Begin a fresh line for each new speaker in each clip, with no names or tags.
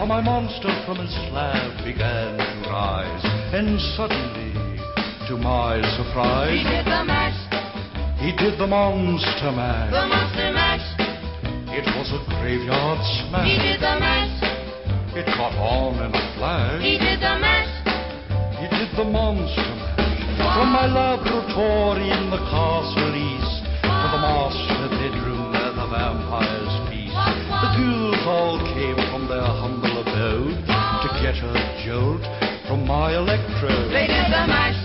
for my monster from his slab began to rise. And suddenly, to my surprise, He
did the mash,
he did the monster mash.
the monster mash.
It was a graveyard smash.
He did the mash,
It caught on in a flash.
he did the mash.
He did the monster mash. From my laboratory in the castle get a jolt from my electrode.
They did the mash,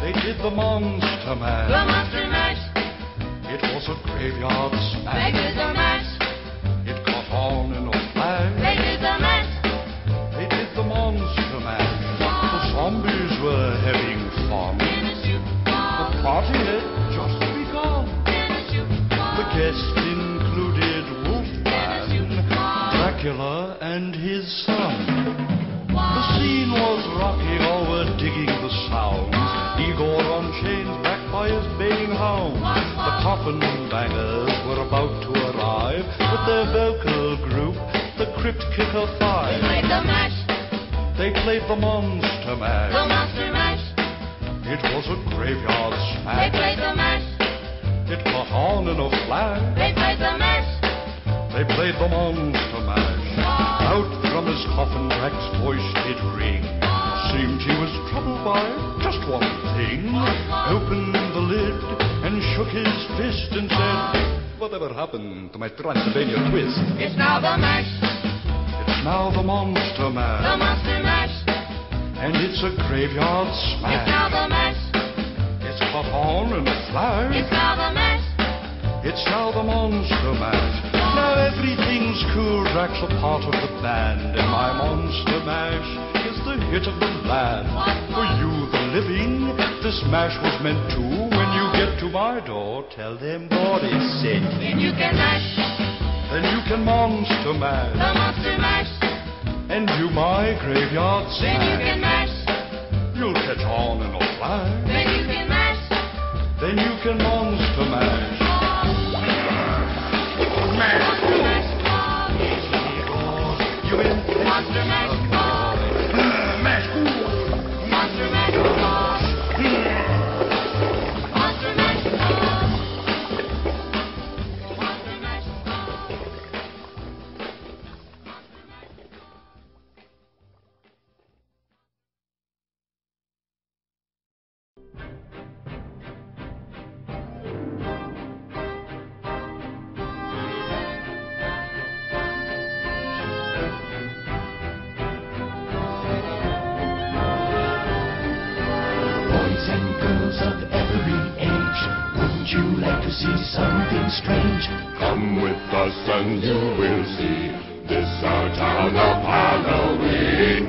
They did the monster mash.
the monster mash.
It was a graveyard smash.
They did the mash,
It caught on in a flash.
they did the mash.
They did the monster mash. The zombies were having fun. The party had just begun. The guests included Wolfman, Dracula, and his son. Hounds. The coffin bangers were about to arrive with their vocal group, the Crypt Kicker Five.
They played the mash,
They played the Monster mash.
the monster mash.
It was a graveyard smash.
They played the mash,
It caught on in a flash.
they played the mash.
They played the monster mash. Out from his coffin, Drac's voice did ring. Seemed he was troubled by just one thing. Opened the lid and shook his fist and said, Whatever happened to my Transylvania twist?
It's now the mash,
It's now the monster mash.
the monster mash.
And it's a graveyard smash.
It's now the mash,
It's caught on in a flash.
it's now the mash.
It's now the monster mash. Now everything's cool. Drac's a part of the band, and my monster mash is the hit of the land. For you, the living, this mash was meant too. When you get to my door, tell them God is sent.
Then you can mash,
Then you can monster mash.
the monster mash.
and do my graveyard
Then you can mash,
You'll catch on in a flash.
then you can mash.
Then you can monster mash.
Monster
and girls of every age, wouldn't you like to see something strange?
Come with us and you will see this our town of Halloween.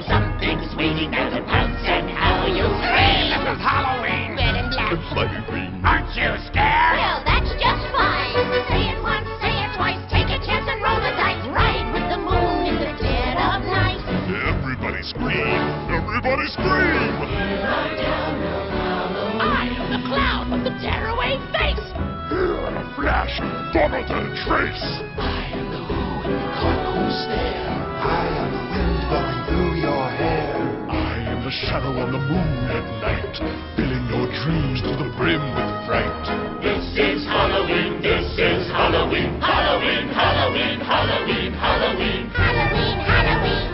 Trace.
I am the who in the cuckoo stare. I am the wind blowing through your hair.
I am the shadow on the moon at night, filling your dreams to the brim with fright.
This is Halloween. This is Halloween. Halloween. Halloween. Halloween. Halloween.
Halloween, Halloween.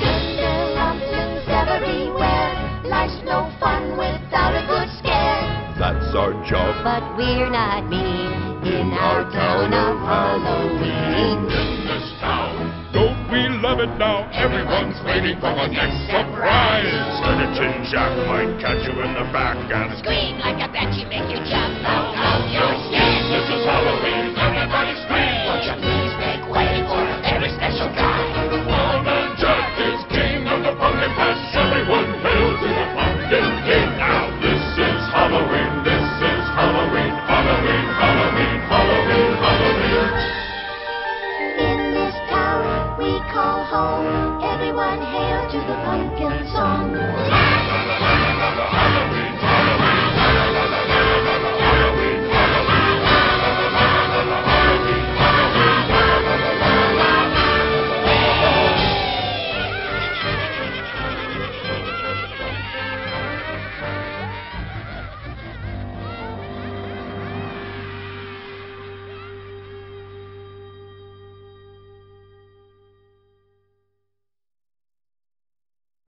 Tinderlumptons everywhere. Life's no fun without a good scare.
That's our
job.
But we're not mean in our town of Halloween.
In this town, don't we love it now? Everyone's waiting for the next surprise. Skeleton Jack might catch you in the back and
Scream like a banshee, make you jump out of your skin.
This is Halloween, everybody scream!